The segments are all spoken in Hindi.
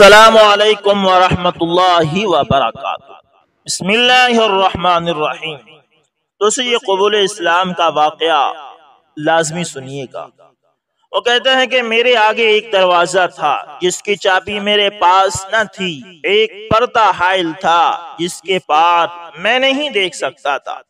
असलकम वरहमतुल्लाहि वबरकातुहू दोस्तों, ये कबूल इस्लाम का वाक़ लाजमी सुनिएगा। वो कहते हैं कि मेरे आगे एक दरवाज़ा था, जिसकी चाबी मेरे पास न थी। एक पर्दा हाइल था, जिसके पार मैं नहीं देख सकता था।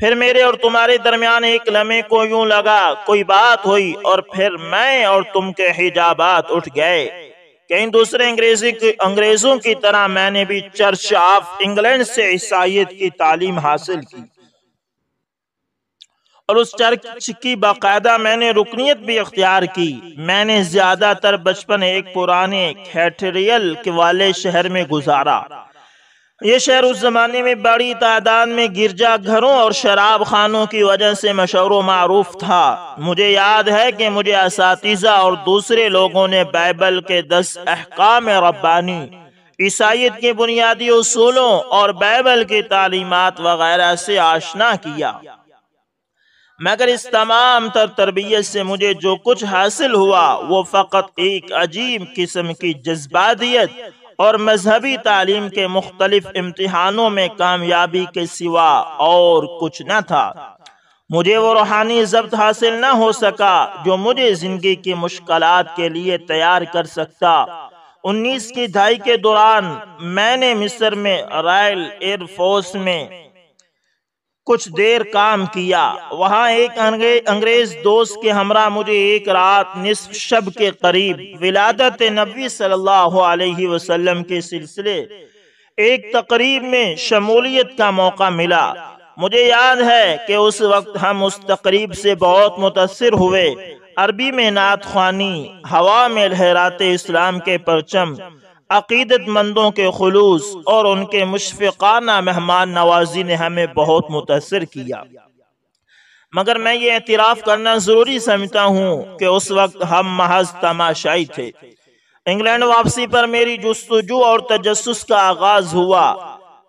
फिर मेरे और तुम्हारे दरमियान एक लम्हे को यूँ लगा, कोई बात हुई और फिर मैं और तुम के हिजाबात उठ गए। कई दूसरे अंग्रेज़ी अंग्रेज़ों की तरह मैंने भी चर्च ऑफ़ इंग्लैंड से ईसाइत की तालीम हासिल की। और उस चर्च की बाकायदा मैंने रुकनीत भी अख्तियार की। मैंने ज़्यादातर बचपन एक पुराने कैथेड्रियल के वाले शहर में गुजारा। ये शहर उस जमाने में बड़ी तादाद में गिरजा घरों और शराब खानों की वजह से मशहूर मारूफ था। मुझे याद है कि मुझे इस और दूसरे लोगों ने बाइबल के दस अहकाम रब्बानी ईसाइत के बुनियादी असूलों और बाइबल की तालीमत वगैरह से आशना किया। मगर इस तमाम तर तरबियत से मुझे जो कुछ हासिल हुआ, वो फ़कत एक अजीब किस्म की जज्बादियत और मजहबी तालीम के मुख्तलिफ़ इम्तिहानों में कामयाबी के सिवा और कुछ न था। मुझे वो रूहानी जब्त हासिल न हो सका जो मुझे ज़िंदगी की मुश्किल के लिए तैयार कर सकता। उन्नीस की दहाई के दौरान मैंने मिस्र में रॉयल एयरफोर्स में कुछ देर काम किया। वहाँ एक अंग्रेज़ दोस्त के हमरा मुझे एक रात निसफ शब के करीब विलादत नबी सल्लल्लाहु अलैहि वसल्लम के सिलसिले। एक तकरीब में शमूलियत का मौका मिला। मुझे याद है कि उस वक्त हम उस तकरीब से बहुत मुतासर हुए। अरबी में नात खानी हवा में लहराते इस्लाम के परचम। अकीदतमंदों के खलूस और उनके मुशफ़ाना मेहमान नवाजी ने हमें बहुत मुतासर किया। मगर मैं ये एतराफ़ करना ज़रूरी समझता हूँ कि उस वक्त हम महज तमाशाई थे। इंग्लैंड वापसी पर मेरी जस्तजू और तजस का आगाज़ हुआ।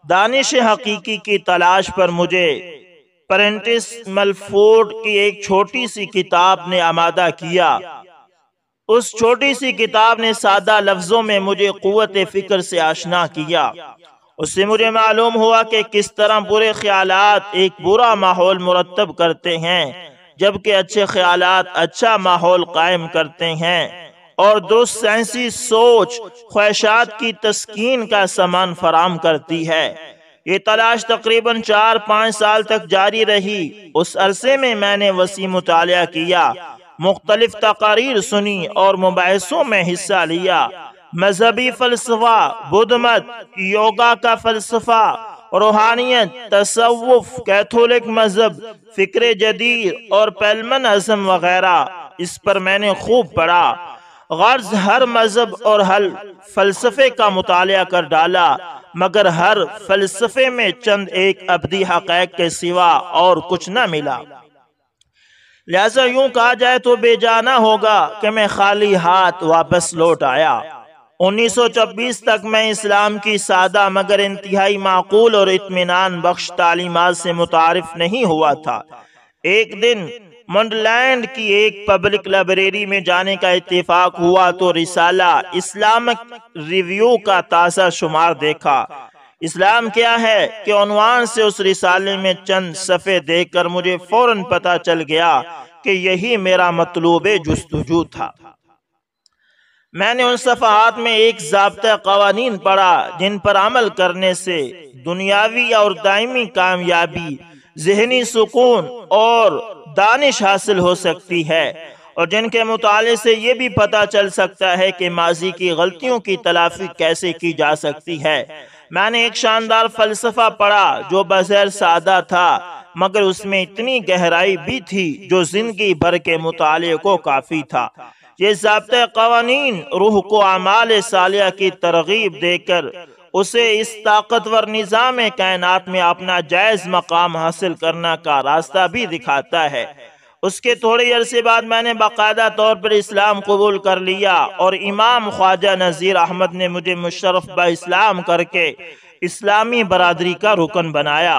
दानिश हकीकी की तलाश पर मुझे प्रेंटिस मलफोर्ड की एक छोटी सी किताब ने आमादा किया। उस छोटी सी किताब ने सादा लफ्जों में मुझे कुत फ़िक्र से आशना किया। उससे मुझे मालूम हुआ कि किस तरह बुरे ख्याल एक बुरा माहौल मुरतब करते हैं, जबकि अच्छे ख्याल अच्छा माहौल कायम करते हैं। और दुरुस्त साइंसी सोच ख्वाहिशात की तस्कीन का सामान फराम करती है। ये तलाश तकरीबन चार पाँच साल तक जारी रही। उस अरसे में मैंने वसी मुताल किया। मुख्तलिफ़ तकारीर सुनी और मुबासों में हिस्सा लिया। मजहबी फलसफा बुद्ध मत योगा का फलसफा, रूहानियत तसवुफ कैथोलिक मज़हब, फ़िक्र जदीर और पैलमन अजम वगैरह, इस पर मैंने खूब पढ़ा। गर्ज हर मज़हब और हर फलसफे का मुताल कर डाला, मगर हर फलसफे में चंद एक अबदी हक के सिवा और कुछ न मिला। लिहाजा यूँ कहा जाए तो बेजाना होगा कि मैं खाली हाथ वापस लौट आया। 1926 तक मैं इस्लाम की सादा मगर इंतहाई माकूल और इतमान बख्श तालीमत से मुतारफ नहीं हुआ था। एक दिन मंडलैंड की एक पब्लिक लाइब्रेरी में जाने का इत्तेफाक हुआ तो रिसाला इस्लामिक रिव्यू का ताज़ा शुमार देखा। इस्लाम क्या है कि उनवान से उस रिसाले में चंद सफ़े देखकर मुझे फ़ौरन पता चल गया कि यही मेरा मतलूब जस्तजू था। मैंने उन सफ़ात में एक जबता कवानीन पढ़ा, जिन पर अमल करने से दुनियावी और दायमी कामयाबी, जहनी सुकून और दानिश हासिल हो सकती है और जिनके मुताले से ये भी पता चल सकता है कि माजी की गलतियों की तलाफी कैसे की जा सकती है। मैंने एक शानदार फलसफा पढ़ा जो बजैर सादा था, मगर उसमें इतनी गहराई भी थी जो ज़िंदगी भर के मुताले को काफ़ी था। ये जबते कवानीन, रूह को अमाल सालिया की तरगीब देकर उसे इस ताकतवर निज़ाम कायनात में अपना जायज़ मकाम हासिल करना का रास्ता भी दिखाता है। उसके थोड़े अरसे बाद मैंने बाकायदा तौर पर इस्लाम कबूल कर लिया और इमाम ख्वाजा नज़ीर अहमद ने मुझे मुशरफ ब इस्लाम करके इस्लामी बरदरी का रुकन बनाया।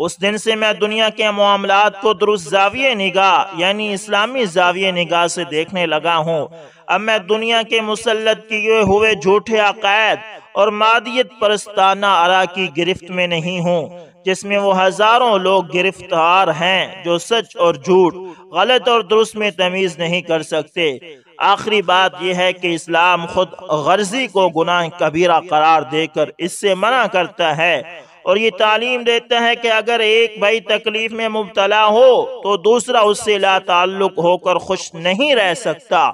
उस दिन से मैं दुनिया के मामला को दुरुस्त जाविय निगाह, यानी इस्लामी जाविय निगाह से देखने लगा हूँ। अब मैं दुनिया के मुसलत किए हुए झूठे अकायद और मादियत परस्ताना आरा की गिरफ्त में नहीं हूँ। जिसमें वो हज़ारों लोग गिरफ़्तार हैं, जो सच और झूठ, गलत और दुरुस्त में तमीज नहीं कर सकते। आखिरी बात यह है कि इस्लाम खुद गर्जी को गुनाह कबीरा करार देकर इससे मना करता है। और ये तालीम देता है कि अगर एक भाई तकलीफ़ में मुबतला हो तो दूसरा उससे ला ताल्लुक होकर खुश नहीं रह सकता।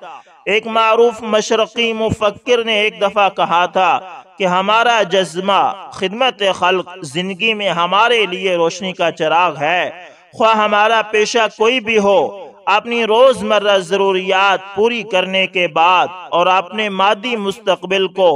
एक मारूफ मशरकी मुफक्र ने एक दफ़ा कहा था कि हमारा जज्बा खिदमत खल ज़िंदगी में हमारे लिए रोशनी का चिराग है। ख्वा हमारा पेशा कोई भी हो, अपनी रोज़मर्रा जरूरियात पूरी करने के बाद और अपने मादी मुस्तबिल को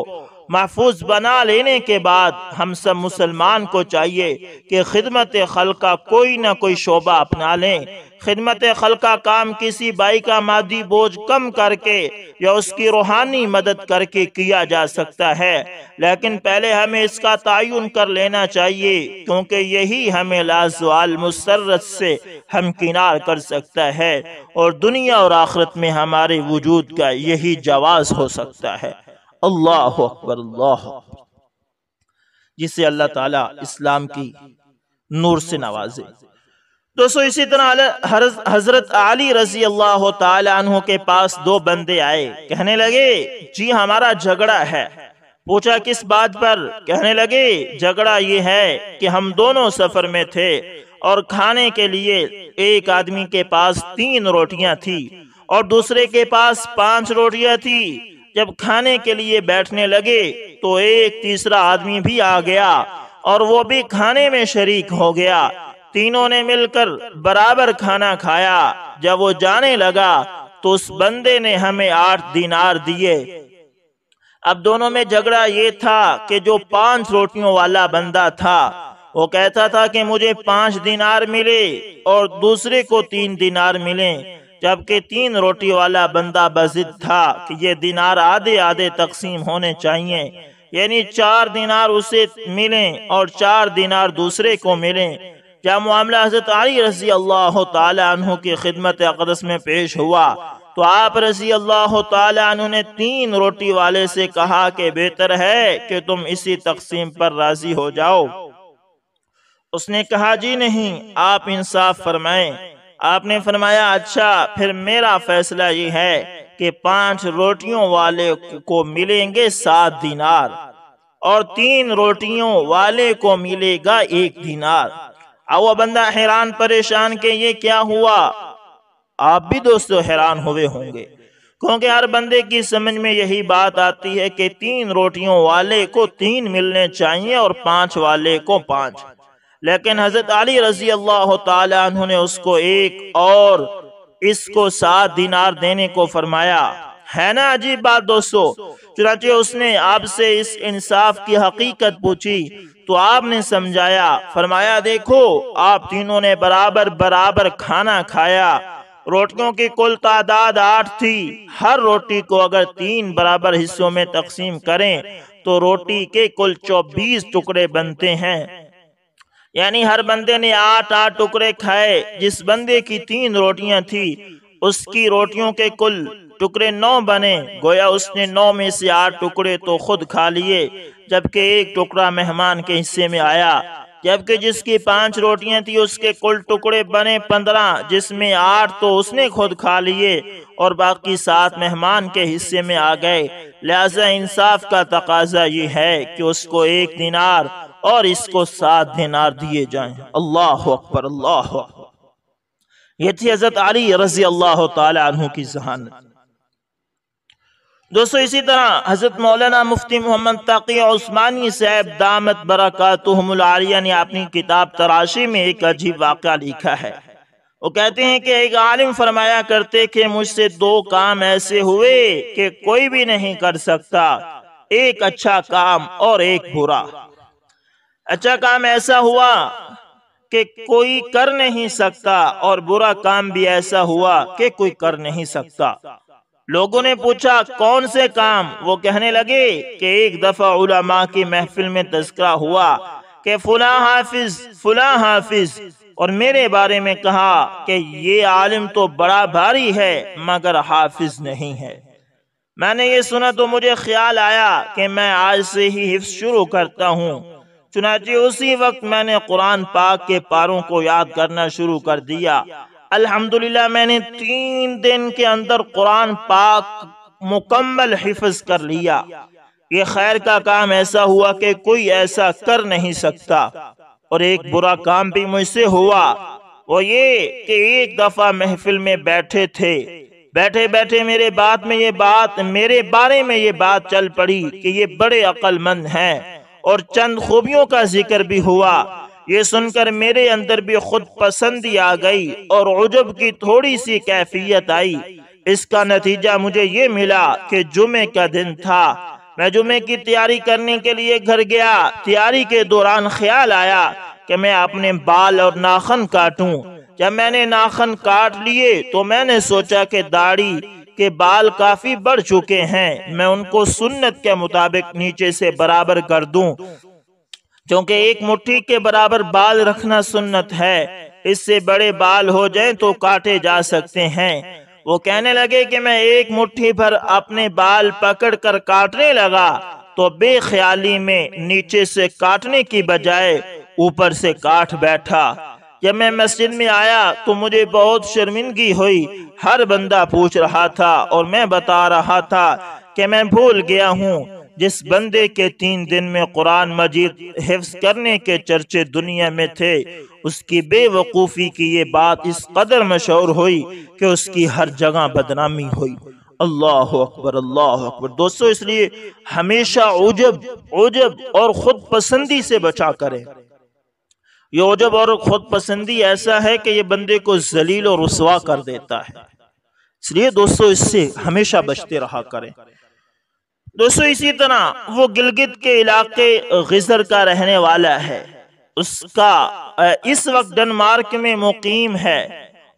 महफूज बना लेने के बाद हम सब मुसलमान को चाहिए कि खिदमत खल का कोई ना कोई शोबा अपना लें। खिदमत खल का काम किसी बाई का मादी बोझ कम करके या उसकी रूहानी मदद करके किया जा सकता है। लेकिन पहले हमें इसका तयन कर लेना चाहिए, क्योंकि यही हमें लाजवाल मुसरत से हम किनार कर सकता है और दुनिया और आखिरत में हमारे वजूद का यही जवाज हो सकता है। अल्लाह अकबर, अल्लाह जिसे अल्लाह ताला इस्लाम की नूर से नवाजे। दोस्तों, इसी तरह हज़रत अली रज़ी अल्लाह तु के पास दो बंदे आए। कहने लगे, जी, हमारा झगड़ा है। पूछा, किस बात पर? कहने लगे, झगड़ा ये है कि हम दोनों सफ़र में थे और खाने के लिए एक आदमी के पास तीन रोटियाँ थी और दूसरे के पास पाँच रोटियाँ थी। जब खाने के लिए बैठने लगे तो एक तीसरा आदमी भी आ गया और वो भी खाने में शरीक हो गया। तीनों ने मिलकर बराबर खाना खाया। जब वो जाने लगा तो उस बंदे ने हमें आठ दिनार दिए। अब दोनों में झगड़ा ये था कि जो पाँच रोटियों वाला बंदा था, वो कहता था कि मुझे पाँच दिनार मिले और दूसरे को तीन दिनार मिले। जबकि तीन रोटी वाला बंदा बजिद था कि ये दिनार आधे आधे तकसीम होने चाहिए। यानी चार दिनार उसे मिले और चार दिनार दूसरे को मिले। जब मामला हज़रत अली रज़ी अल्लाह तु की खिदमत अकदस में पेश हुआ? तो आप रज़ी अल्लाह तु ने तीन रोटी वाले से कहा कि बेहतर है कि तुम इसी तकसीम पर राज़ी हो जाओ। उसने कहा, जी नहीं, आप इंसाफ फरमाएँ। आपने फरमाया अच्छा फिर मेरा फैसला ये है कि पाँच रोटियों वाले को मिलेंगे सात दिनार और तीन रोटियों वाले को मिलेगा एक दिनार। अब बंदा हैरान परेशान के ये क्या हुआ? आप भी दोस्तों हैरान हुए होंगे, क्योंकि हर बंदे की समझ में यही बात आती है कि तीन रोटियों वाले को तीन मिलने चाहिए और पाँच वाले को पाँच। लेकिन हज़रत अली रज़ी अल्लाह तु उसको एक और इसको सात दिनार देने को फरमाया, है ना अजीब बात दोस्तों? चुनाचे उसने आपसे इस इंसाफ की हकीकत पूछी तो आपने समझाया, फरमाया, देखो, आप तीनों ने बराबर बराबर खाना खाया। रोटियों की कुल तादाद आठ थी। हर रोटी को अगर तीन बराबर हिस्सों में तकसीम करें तो रोटी के कुल चौबीस टुकड़े बनते हैं। यानी हर बंदे ने आठ आठ टुकड़े खाए। जिस बंदे की तीन रोटियाँ थी, उसकी रोटियों के कुल टुकड़े नौ बने। गोया उसने नौ में से आठ टुकड़े तो खुद खा लिए, जबकि एक टुकड़ा मेहमान के हिस्से में आया। जबकि जिसकी पाँच रोटियाँ थी, उसके कुल टुकड़े बने पंद्रह, जिसमें आठ तो उसने खुद खा लिए और बाकी सात मेहमान के हिस्से में आ गए। लिहाजा इंसाफ का तकाजा ये है कि उसको एक दिनार और इसको सात दिनार दिए जाएँ। अल्लाह अकबर, अल्लाह ये थी हज़रत अली रज़ी अल्लाह तु की जहानत दोस्तों, इसी तरह हज़रत मौलाना मुफ्ती मोहम्मद तकी उस्मानी साहब दामत बरकतुमलिया ने अपनी किताब तराशी में एक अजीब वाक़ लिखा है। वो कहते हैं कि एक आलिम फरमाया करते कि मुझसे दो काम ऐसे हुए कि कोई भी नहीं कर सकता, एक अच्छा काम और एक बुरा। अच्छा काम ऐसा हुआ कि कोई कर नहीं सकता और बुरा काम भी ऐसा हुआ कि कोई कर नहीं सकता। लोगों ने पूछा, कौन से काम? वो कहने लगे कि एक दफ़ा उलमा की महफिल में तस्करा हुआ कि फुला हाफिज फुला हाफिज। और मेरे बारे में कहा कि ये आलिम तो बड़ा भारी है, मगर हाफिज नहीं है। मैंने ये सुना तो मुझे ख्याल आया कि मैं आज से ही हिफ्स शुरू करता हूँ। चुनाचे उसी वक्त मैंने कुरान पाक के पारों को याद करना शुरू कर दिया। अल्हम्दुलिल्लाह मैंने तीन दिन के अंदर कुरान पाक मुकम्मल हिफ्ज कर लिया। ये खैर का काम ऐसा हुआ कि कोई ऐसा कर नहीं सकता। और एक बुरा काम भी मुझसे हुआ। वो ये कि एक दफ़ा महफिल में बैठे थे। बैठे बैठे मेरे बात में ये बात, मेरे बारे में ये बात चल पड़ी कि ये बड़े अक्लमंद हैं। और चंद खूबियों का ज़िक्र भी हुआ। ये सुनकर मेरे अंदर भी खुद पसंदी आ गई और उजब की थोड़ी सी कैफियत आई। इसका नतीजा मुझे ये मिला कि जुमे का दिन था। मैं जुमे की तैयारी करने के लिए घर गया। तैयारी के दौरान ख्याल आया कि मैं अपने बाल और नाखन काटूं। जब मैंने नाखन काट लिए तो मैंने सोचा कि दाढ़ी के बाल काफ़ी बढ़ चुके हैं। मैं उनको सुन्नत के मुताबिक नीचे से बराबर कर दूँ। क्योंकि एक मुट्ठी के बराबर बाल रखना सुन्नत है। इससे बड़े बाल हो जाएँ तो काटे जा सकते हैं। वो कहने लगे कि मैं एक मुट्ठी भर अपने बाल पकड़ कर काटने लगा तो बेख्याली में नीचे से काटने की बजाय ऊपर से काट बैठा। जब मैं मस्जिद में आया तो मुझे बहुत शर्मिंदगी हुई। हर बंदा पूछ रहा था और मैं बता रहा था कि मैं भूल गया हूँ। जिस बंदे के तीन दिन में कुरान मजीद हिफ्स करने के चर्चे दुनिया में थे, उसकी बेवकूफ़ी की ये बात इस कदर मशहूर हुई कि उसकी हर जगह बदनामी हुई। अल्लाह अकबर अल्लाह अकबर। दोस्तों, इसलिए हमेशा उजब उजब और खुद पसंदी से बचा करें। ये और खुद पसंदी ऐसा है कि ये बंदे को जलील और रसवा कर देता है। इसलिए दोस्तों, इससे हमेशा बचते रहा करें। दोस्तों, इसी तरह वो गिलगित के इलाके गिजर का रहने वाला है। उसका इस वक्त डेनमार्क में मुकीम है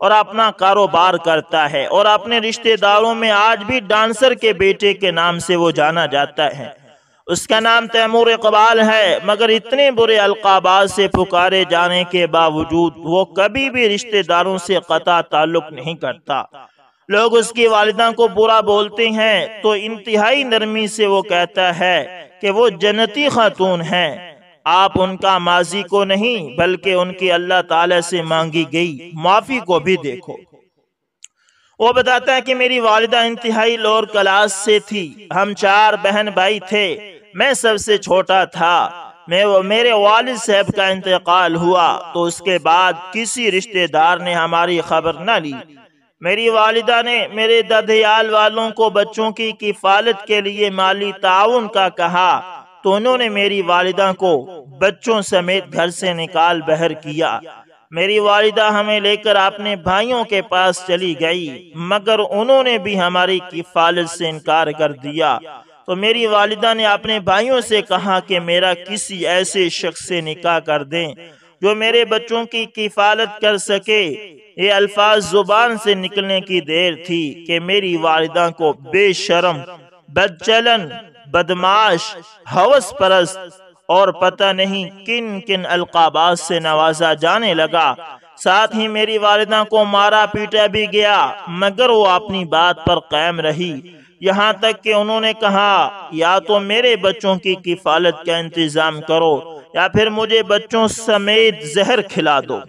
और अपना कारोबार करता है और अपने रिश्तेदारों में आज भी डांसर के बेटे के नाम से वो जाना जाता है। उसका नाम तैमूर इकबाल है, मगर इतने बुरे अलकाबाज से पुकारे जाने के बावजूद वो कभी भी रिश्तेदारों से कता ताल्लुक नहीं करता। लोग उसकी वालिदा को बुरा बोलते हैं तो इंतहाई नरमी से वो कहता है कि वो जन्नती खातून है। आप उनका माजी को नहीं, बल्कि उनकी अल्लाह ताला से मांगी गई माफ़ी को भी देखो। वो बताता है कि मेरी वालिदा इंतहाई लोअर क्लास से थी। हम चार बहन भाई थे। मैं सबसे छोटा था। मैं वो मेरे वालिद साहब का इंतकाल हुआ तो उसके बाद किसी रिश्तेदार ने हमारी खबर न ली। मेरी वालिदा ने मेरे ददयाल वालों को बच्चों की किफालत के लिए माली ताउन का कहा तो उन्होंने मेरी वालिदा को बच्चों समेत घर से निकाल बहर किया। मेरी वालिदा हमें लेकर अपने भाइयों के पास चली गई, मगर उन्होंने भी हमारी किफालत से इनकार कर दिया। तो मेरी वालिदा ने अपने भाइयों से कहा कि मेरा किसी ऐसे शख्स से निकाह कर दें जो मेरे बच्चों की किफालत कर सके। ये अल्फाज ज़ुबान से निकलने की देर थी कि मेरी वालिदा को बेशरम, बदचलन, बदमाश हवस परस्त और पता नहीं किन किन अलकाबाज से नवाजा जाने लगा। साथ ही मेरी वालिदा को मारा पीटा भी गया, मगर वो अपनी बात पर कायम रही। यहाँ तक कि उन्होंने कहा, या तो मेरे बच्चों की किफालत का इंतज़ाम करो, या फिर मुझे बच्चों समेत जहर खिला दो।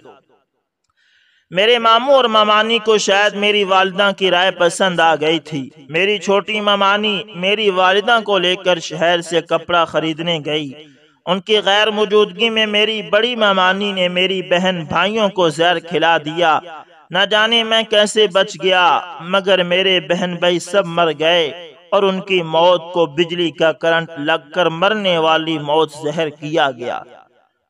मेरे मामू और मामानी को शायद मेरी वालदा की राय पसंद आ गई थी। मेरी छोटी मामानी मेरी वालिदा को लेकर शहर से कपड़ा खरीदने गई। उनकी गैर मौजूदगी में मेरी बड़ी मामानी ने मेरी बहन भाइयों को जहर खिला दिया। न जाने मैं कैसे बच गया, मगर मेरे बहन भाई सब मर गए, और उनकी मौत को बिजली का करंट लगकर मरने वाली मौत जहर किया गया।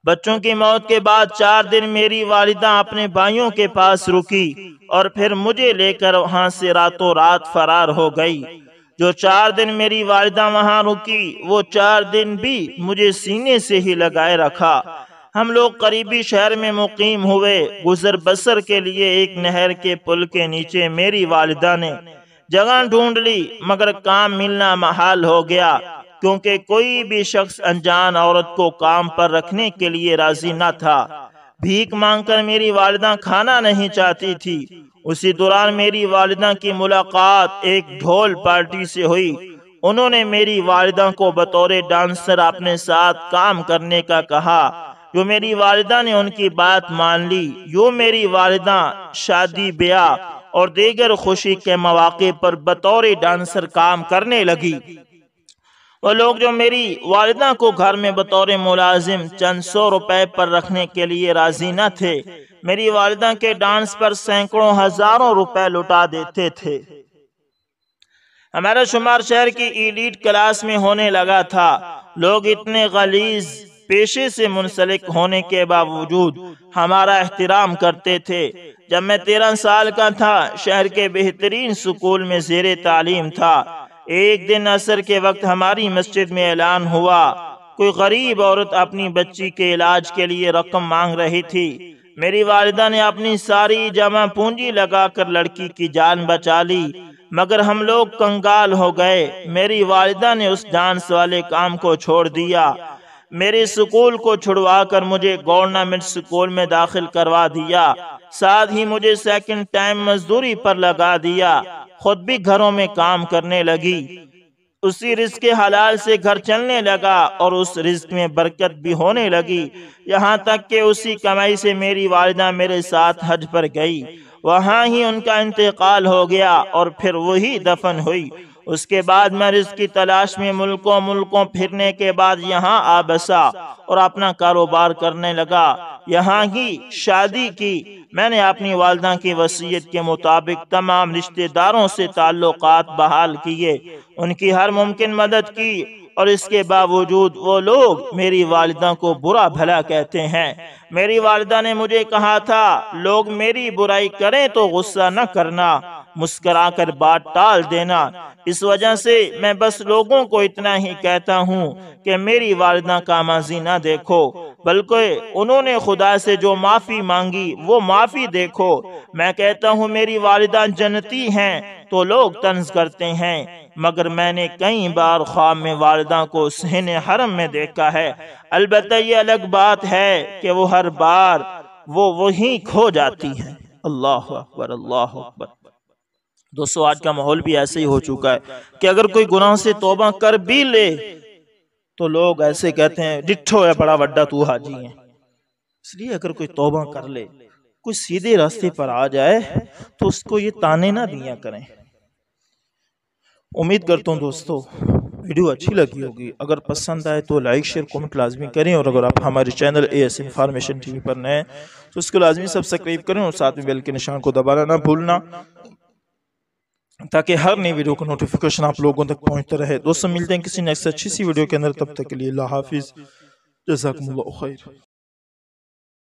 बच्चों की मौत के बाद चार दिन मेरी वालिदा अपने भाइयों के पास रुकी, और फिर मुझे लेकर वहाँ से रातों रात फरार हो गई। जो चार दिन मेरी वालिदा वहाँ रुकी, वो चार दिन भी मुझे सीने से ही लगाए रखा हम लोग करीबी शहर में मुकीम हुए, गुजर बसर के लिए एक नहर के पुल के नीचे मेरी वालिदा ने जगह ढूंढ ली, मगर काम मिलना महाल हो गया, क्योंकि कोई भी शख्स अनजान औरत को काम पर रखने के लिए राज़ी न था। भीख मांगकर मेरी वालदा खाना नहीं चाहती थी। उसी दौरान मेरी वालदा की मुलाकात एक ढोल पार्टी से हुई। उन्होंने मेरी वालदा को बतौर डांसर अपने साथ काम करने का कहा। जो मेरी वालदा ने उनकी बात मान ली, यो मेरी वालदा शादी, ब्याह और दीगर खुशी के मौके पर बतौर डांसर काम करने लगी। वो लोग जो मेरी वालदा को घर में बतौर मुलाजिम चंद सौ रुपए पर रखने के लिए राज़ी न थे, मेरी वालदा के डांस पर सैकड़ों हज़ारों रुपए लुटा देते थे। हमारा शुमार शहर की इलीट क्लास में होने लगा था। लोग इतने गलीज पेशे से मुंसलिक होने के बावजूद हमारा एहतराम करते थे। जब मैं तेरह साल का था, शहर के बेहतरीन स्कूल में जेर तालीम था। एक दिन असर के वक्त हमारी मस्जिद में ऐलान हुआ। कोई गरीब औरत अपनी बच्ची के इलाज के लिए रकम मांग रही थी। मेरी वालदा ने अपनी सारी जमा पूंजी लगाकर लड़की की जान बचा ली। मगर हम लोग कंगाल हो गए। मेरी वालदा ने उस डांस वाले काम को छोड़ दिया। मेरे स्कूल को छुड़वा कर मुझे गवर्नमेंट स्कूल में दाखिल करवा दिया। साथ ही मुझे सेकंड टाइम मजदूरी पर लगा दिया। खुद भी घरों में काम करने लगी। उसी रिस्क के हलाल से घर चलने लगा और उस रिस्क में बरकत भी होने लगी। यहाँ तक कि उसी कमाई से मेरी वालिदा मेरे साथ हज पर गई। वहाँ ही उनका इंतकाल हो गया और फिर वही दफन हुई। उसके बाद मैं इसकी तलाश में मुल्कों मुल्कों फिरने के बाद यहाँ आ बसा और अपना कारोबार करने लगा। यहाँ ही शादी की। मैंने अपनी वालदा की वसीयत के मुताबिक तमाम रिश्तेदारों से ताल्लुकात बहाल किए। उनकी हर मुमकिन मदद की और इसके बावजूद वो लोग मेरी वालदा को बुरा भला कहते हैं। मेरी वालदा ने मुझे कहा था, लोग मेरी बुराई करें तो गुस्सा न करना। मुस्करा कर बात टाल देना। इस वजह से मैं बस लोगों को इतना ही कहता हूँ कि मेरी वालदा का माजी ना देखो, बल्कि उन्होंने खुदा से जो माफ़ी मांगी, वो माफ़ी देखो। मैं कहता हूँ, मेरी वालिदा जनती हैं तो लोग तंज करते हैं। मगर मैंने कई बार ख्वाब में वालदा को सहन हरम में देखा है। अलबत् ये अलग बात है कि वो हर बार वो वही खो जाती है। अल्लाह अकबर अल्लाह अकबर। दोस्तों, आज का माहौल भी ऐसे ही हो चुका है कि अगर कोई गुनाह से तोबा कर भी ले तो लोग ऐसे कहते हैं डिठो है, बड़ा वड्डा तू हाजी है। इसलिए अगर कोई तोबा कर ले, कोई सीधे रास्ते पर आ जाए तो उसको ये ताने ना दिया करें। उम्मीद करता हूँ दोस्तों, वीडियो अच्छी लगी होगी। अगर पसंद आए तो लाइक, शेयर, कमेंट लाजमी करें। और अगर आप हमारे channel A S information T पर नए तो उसको लाजमी सब्सक्राइब करें और साथ में बेल के निशान को दबाना ना भूलना। ताकि हर नई वीडियो का नोटिफिकेशन आप लोगों तक पहुँचता रहे। दोस्तों, मिलते हैं किसी नेक्स्ट अच्छी सी वीडियो के अंदर। तब तक के लिए हाफिज़। जजाकम्ला खैर